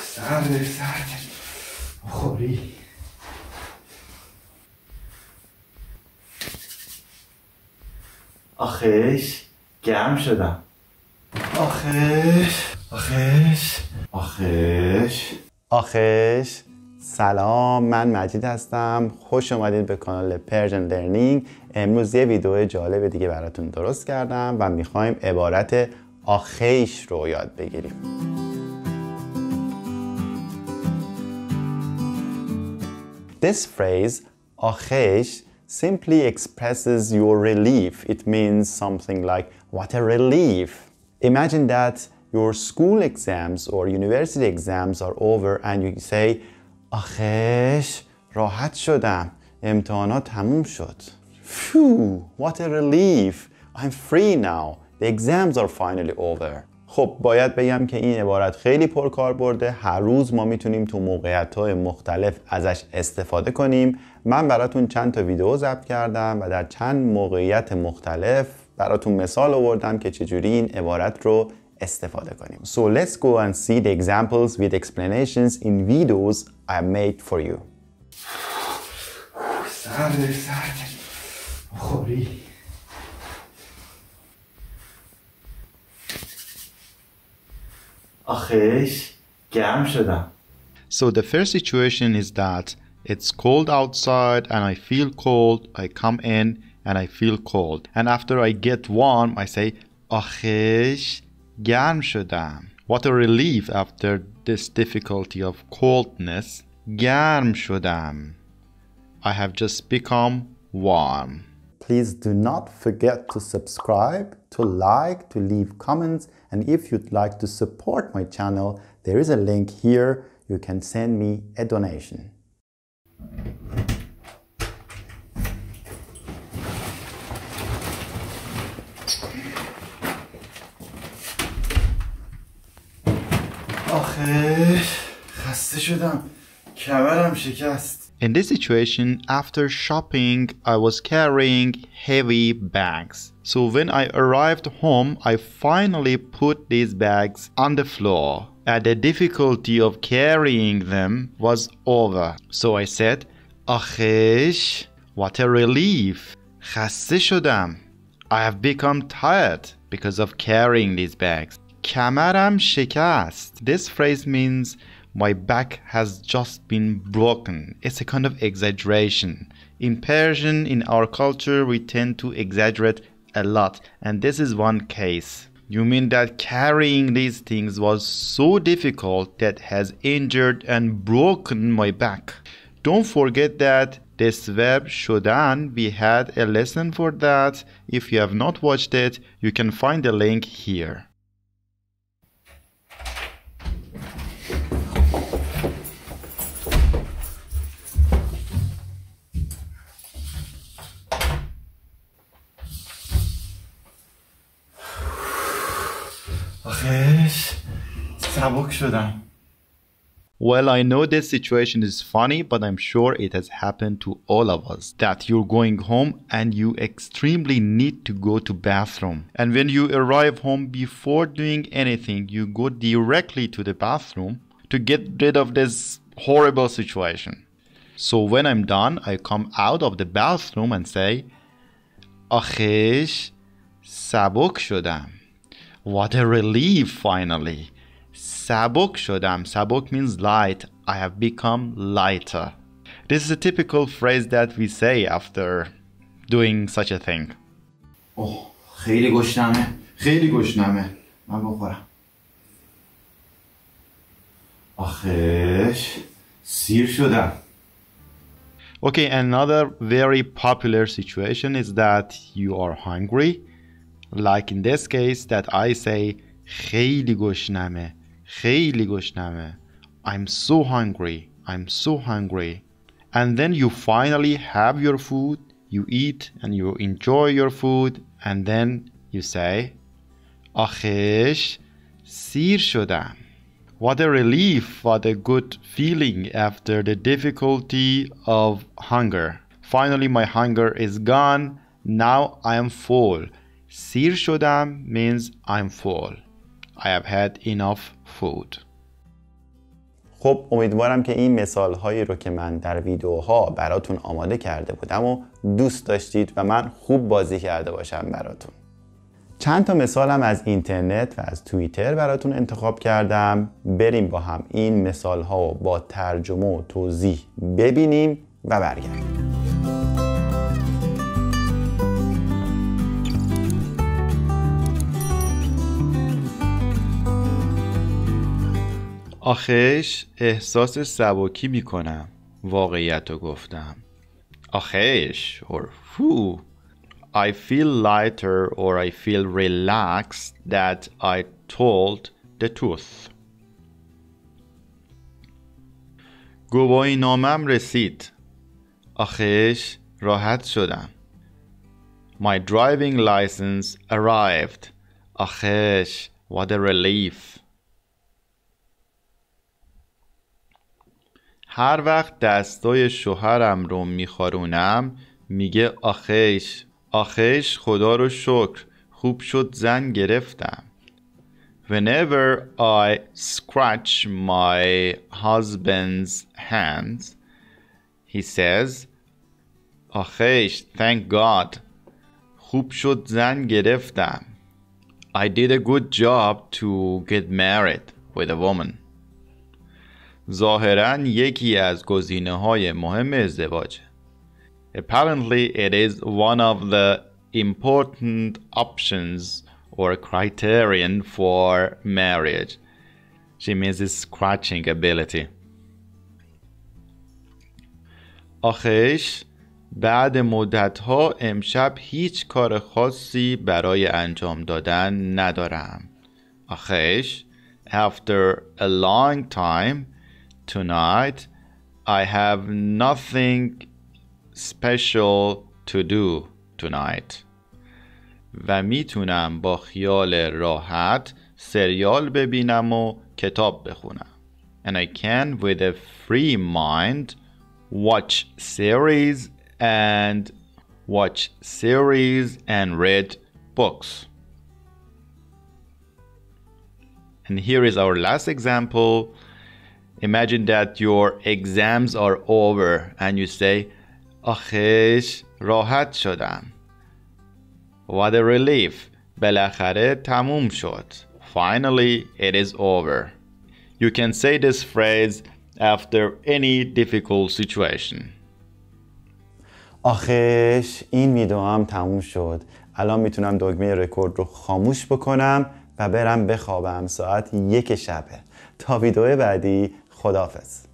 سرده سرده. خوری آخیش گرم شدم. آخیش آخیش. آخیش. آخیش سلام من مجید هستم. خوش اومدید به کانال Persian Learning امروز یه ویدیو جالب دیگه براتون درست کردم و می‌خوایم عبارت آخیش رو یاد بگیریم This phrase آخیش simply expresses your relief. It means something like what a relief. Imagine that your school exams or university exams are over and you say آخش راحت شدم امتحانات تموم شد Phew, what a relief I'm free now The exams are finally over. خب باید بگم که این عبارت خیلی پرکار برده هر روز ما می‌تونیم تو موقعیت های مختلف ازش استفاده کنیم. من براتون چند تا ویدیو ضبط کردم و در چند موقعیت مختلف براتون مثال آوردم که چجوری این عبارت رو استفاده کنیم. So let's go and see the examples with explanations in videos I made for you. سرده سرده خوری. آخش گرم شدم So the first situation is that it's cold outside and I feel cold. I come in and I feel cold. And after I get warm, I say آخش گرم شدم. What a relief after this difficulty of coldness. گرم شدم. I have just become warm. Please do not forget to subscribe, to like, to leave comments, and if you'd like to support my channel, there is a link here. You can send me a donation. آخش خسته شدم کمرم شکست In this situation, after shopping, I was carrying heavy bags. So when I arrived home, I finally put these bags on the floor. And the difficulty of carrying them was over. So I said, Akhish, what a relief. خسته شدم. I have become tired because of carrying these bags. کمرم شکست. This phrase means my back has just been broken. It's a kind of exaggeration. In Persian, in our culture, we tend to exaggerate a lot, and this is one case. You mean that carrying these things was so difficult that has injured and broken my back. Don't forget that this verb shodan, we had a lesson for that. If you have not watched it, you can find the link here. آخش سبک شدم Well, I know this situation is funny, but I'm sure it has happened to all of us that you're going home and you extremely need to go to bathroom. And when you arrive home before doing anything, you go directly to the bathroom to get rid of this horrible situation. So when I'm done, I come out of the bathroom and say, آخش سبک شدم. What a relief finally. سبک شدم. سبک means light. I have become lighter. This is a typical phrase that we say after doing such a thing. اوه خیلی گشنمه خیلی گشنمه من بخورم آخش سیر شدم Okay, another very popular situation is that you are hungry. Like in this case that I say خیلی گشنمه خیلی گشنمه I'm so hungry I'm so hungry and then you finally have your food you eat and you enjoy your food and then you say آخش سیر شدم What a relief, what a good feeling after the difficulty of hunger. Finally, my hunger is gone. Now I am full. سیر شدم means I'm full. I have had enough food. خب امیدوارم که این مثال هایی رو که من در ویدیوها براتون آماده کرده بودم و دوست داشتید و من خوب بازی کرده باشم براتون چند تا مثالم از اینترنت و از توییتر براتون انتخاب کردم بریم با هم این مثال ها با ترجمه و توضیح ببینیم و برگردیم آخش احساس سبکی می کنم واقعیت رو گفتم آخش or who I feel lighter or I feel relaxed that I told the truth گواهی نامم رسید آخش راحت شدم My driving license arrived آخش what a relief هر وقت دستای شوهرم رو میخارونم میگه آخیش آخیش خدا رو شکر خوب شد زن گرفتم Whenever I scratch my husband's hands he says آخیش thank God خوب شد زن گرفتم I did a good job to get married with a woman ظاهرا یکی از گزینه های مهم ازدواج Apparently it is one of the important options or criterion for marriage. She means scratching ability. آخش بعد مدت ها امشب هیچ کار خاصی برای انجام دادن ندارم. آخش after a long time Tonight, I have nothing special to do tonight. و میتونم با خیال راحت سریال ببینم و کتاب بخونم. And I can with a free mind watch series and watch series and read books. And here is our last example. Imagine that your exams are over and you say, آخش راحت شدم. What a relief. بالاخره تموم شد. Finally, it is over. You can say this phrase after any difficult situation. آخش این ویدیو هم تموم شد. الان می‌تونم دکمه رکورد رو خاموش بکنم و برم بخوابم ساعت یک شبه. تا ویدیو بعدی خداحافظ.